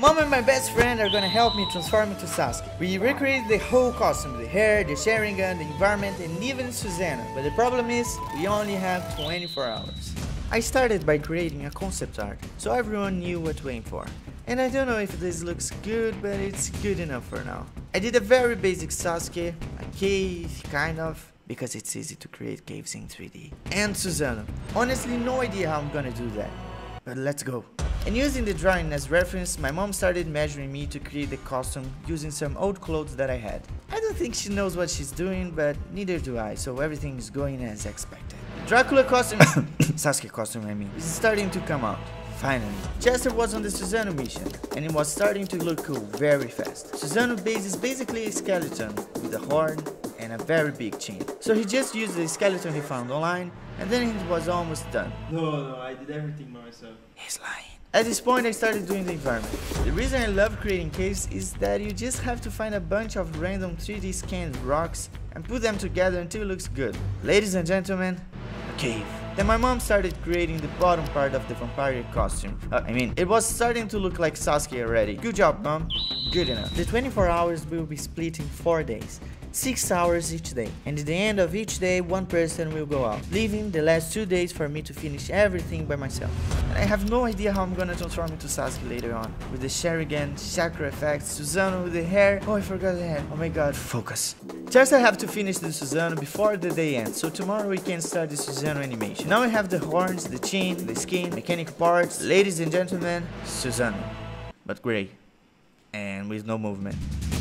Mom and my best friend are gonna help me transform into Sasuke. We recreated the whole costume, the hair, the Sharingan, the environment, and even Susanoo. But the problem is, we only have 24 hours. I started by creating a concept art, so everyone knew what to aim for. And I don't know if this looks good, but it's good enough for now. I did a very basic Sasuke, a cave, kind of, because it's easy to create caves in 3D. And Susanoo. Honestly, no idea how I'm gonna do that. But let's go. And using the drawing as reference, my mom started measuring me to create the costume using some old clothes that I had. I don't think she knows what she's doing, but neither do I, so everything is going as expected. Dracula costume, Sasuke costume I mean, is starting to come out. Finally, Chester was on the Susanoo mission, and it was starting to look cool very fast. Susanoo base is basically a skeleton with a horn and a very big chin. So he just used the skeleton he found online, and then it was almost done. No, no, I did everything myself. He's lying. At this point I started doing the environment. The reason I love creating caves is that you just have to find a bunch of random 3D scanned rocks and put them together until it looks good. Ladies and gentlemen, a cave. Then my mom started creating the bottom part of the vampire costume. Uh, I mean, it was starting to look like Sasuke already. Good job, mom. Good enough. The 24 hours will be split in 4 days. 6 hours each day, and at the end of each day one person will go out, leaving the last 2 days for me to finish everything by myself. And I have no idea how I'm gonna transform into Sasuke later on, with the Sharingan, chakra effects, Susanoo with the hair, oh I forgot the hair, oh my god, focus. Just I have to finish the Susanoo before the day ends, so tomorrow we can start the Susanoo animation. Now I have the horns, the chin, the skin, mechanical parts, ladies and gentlemen, Susanoo, but grey, and with no movement.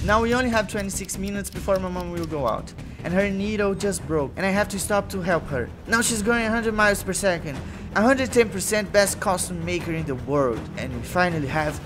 Now we only have 26 minutes before my mom will go out. And her needle just broke and I have to stop to help her. Now she's going 100 miles per second. 110% best costume maker in the world. And we finally have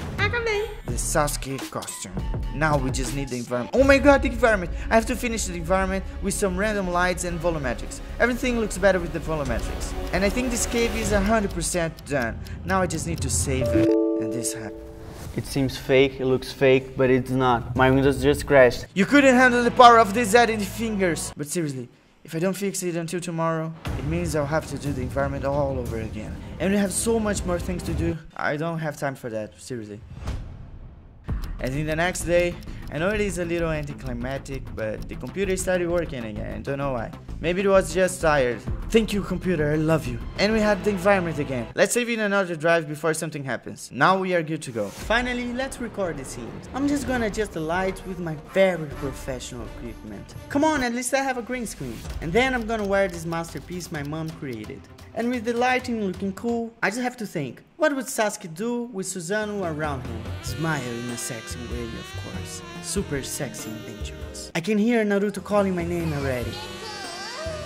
the Sasuke costume. Now we just need the environment. Oh my god, the environment! I have to finish the environment with some random lights and volumetrics. Everything looks better with the volumetrics. And I think this cave is 100% done. Now I just need to save it. And this happened. It seems fake, it looks fake, but it's not. My Windows just crashed. You couldn't handle the power of these the fingers. But seriously, if I don't fix it until tomorrow, it means I'll have to do the environment all over again. And we have so much more things to do. I don't have time for that, seriously. And in the next day, I know it is a little anticlimactic, but the computer started working again, don't know why. Maybe it was just tired. Thank you computer, I love you. And we had the environment again. Let's save in another drive before something happens. Now we are good to go. Finally, let's record the scenes. I'm just gonna adjust the lights with my very professional equipment. Come on, at least I have a green screen. And then I'm gonna wear this masterpiece my mom created. And with the lighting looking cool, I just have to think, what would Sasuke do with Susanoo around him? Smile in a sexy way, of course. Super sexy and dangerous. I can hear Naruto calling my name already.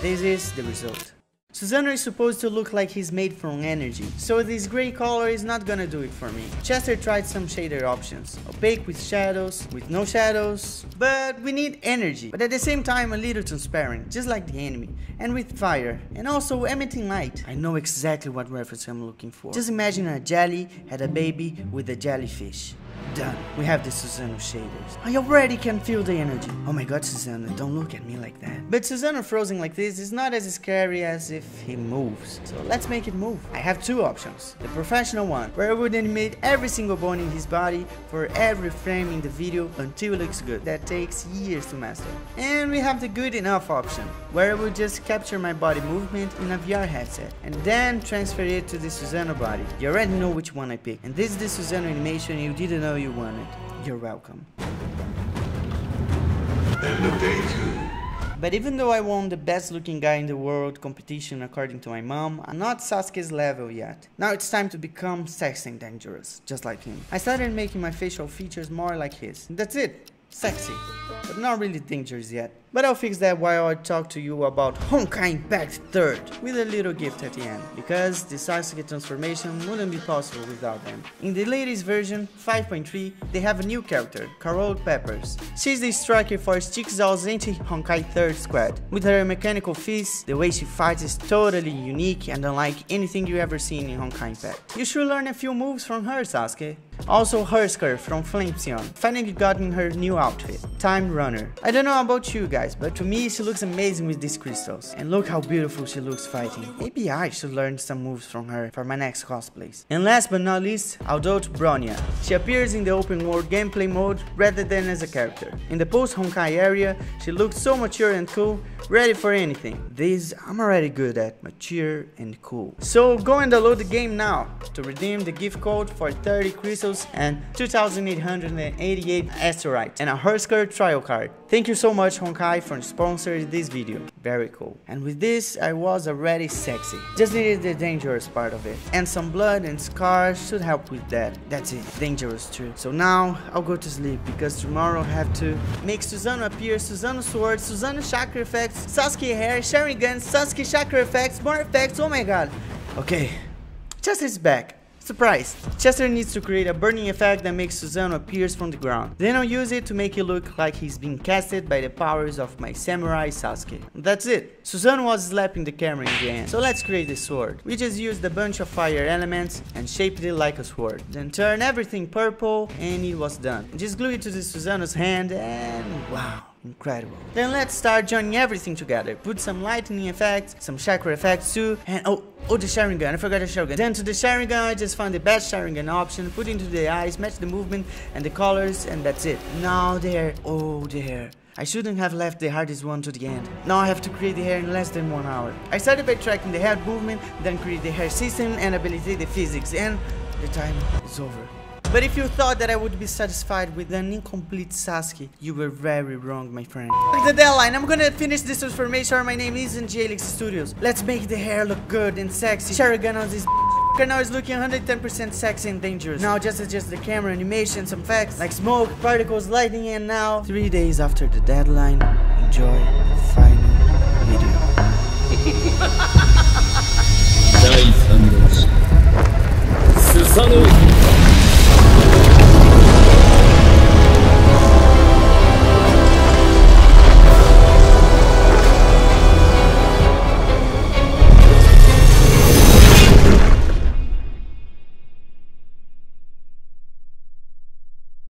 This is the result. Susanoo is supposed to look like he's made from energy, so this grey color is not gonna do it for me. Chester tried some shader options, opaque with shadows, with no shadows, but we need energy, but at the same time a little transparent, just like the enemy, and with fire, and also emitting light. I know exactly what reference I'm looking for. Just imagine a jelly had a baby with a jellyfish. Done. We have the Susanoo shaders. I already can feel the energy. Oh my god, Susanoo, don't look at me like that. But Susanoo frozen like this is not as scary as if he moves. So let's make it move. I have two options. The professional one, where I would animate every single bone in his body for every frame in the video until it looks good. That takes years to master. And we have the good enough option, where I would just capture my body movement in a VR headset and then transfer it to the Susanoo body. You already know which one I picked. And this is the Susanoo animation you didn't know you want it. You're welcome. End of day two. But even though I won the best looking guy in the world competition according to my mom, I'm not Sasuke's level yet. Now it's time to become sexy and dangerous, just like him. I started making my facial features more like his. That's it. Sexy. But not really dangerous yet. But I'll fix that while I talk to you about Honkai Impact 3rd with a little gift at the end, because the Sasuke transformation wouldn't be possible without them. In the latest version, 5.3, they have a new character, Carole Peppers. She's the striker for Schicksal's anti-Honkai 3rd squad. With her mechanical fists, the way she fights is totally unique and unlike anything you ever seen in Honkai Impact. You should learn a few moves from her, Sasuke. Also Herrscher from Flamescion, finally gotten her new outfit, Time Runner. I don't know about you guys, guys, but to me she looks amazing with these crystals. And look how beautiful she looks fighting. Maybe I should learn some moves from her for my next cosplays. And last but not least, Adult Bronya. She appears in the open world gameplay mode rather than as a character. In the post Honkai area, she looks so mature and cool, ready for anything. This I'm already good at, mature and cool. So go and download the game now to redeem the gift code for 30 crystals and 2888 asterites and a Herrscher trial card. Thank you so much Honkai for sponsoring this video. Very cool. And with this, I was already sexy. Just needed the dangerous part of it. And some blood and scars should help with that. That's it. Dangerous too. So now, I'll go to sleep because tomorrow I have to make Susanoo appear, Susanoo sword, Susanoo chakra effects, Sasuke hair, Sharingan, Sasuke chakra effects, more effects, oh my god. Okay, Chester's back. Surprise! Chester needs to create a burning effect that makes Susanoo appears from the ground. Then I'll use it to make it look like he's being casted by the powers of my samurai Sasuke. That's it. Susanoo was slapping the camera in the end. So let's create the sword. We just used a bunch of fire elements and shaped it like a sword. Then turn everything purple and it was done. Just glue it to the Susanoo's hand and wow. Incredible. Then let's start joining everything together. Put some lightning effects, some chakra effects too, and oh, oh the Sharingan, I forgot the Sharingan. Then to the Sharingan, I just find the best Sharingan option, put into the eyes, match the movement and the colors, and that's it. Now there, oh there. I shouldn't have left the hardest one to the end. Now I have to create the hair in less than one hour. I started by tracking the hair movement, then create the hair system and ability the physics, and the time is over. But if you thought that I would be satisfied with an incomplete Sasuke, you were very wrong, my friend. The deadline. I'm gonna finish this transformation. My name isn't Jalex Studios. Let's make the hair look good and sexy. Sharingan on this now is looking 110% sexy and dangerous. Now just adjust the camera animation, some facts like smoke, particles, lightning, and now, three days after the deadline, enjoy the final video. nice,